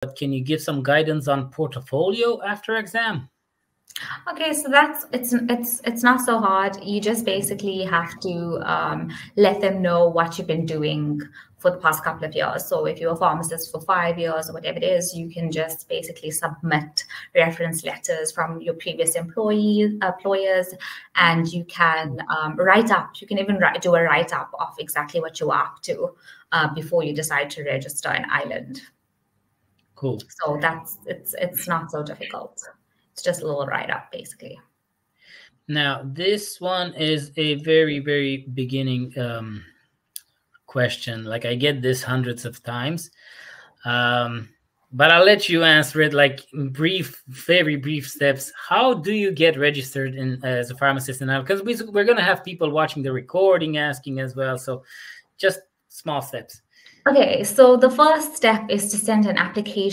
but can you give some guidance on portfolio after exam? Okay, so that's it's it's it's not so hard. You just basically have to um, let them know what you've been doing for the past couple of years. So if you're a pharmacist for five years or whatever it is, you can just basically submit reference letters from your previous employees, employers, and you can um, write up. You can even write, do a write up of exactly what you're up to uh, before you decide to register in Ireland. Cool. So that's it's it's not so difficult. It's just a little write up, basically. Now, this one is a very, very beginning um, question. Like I get this hundreds of times. Um, but I'll let you answer it like brief, very brief steps. How do you get registered in as a pharmacist now? Because we, we're going to have people watching the recording asking as well. So just small steps. Okay, so the first step is to send an application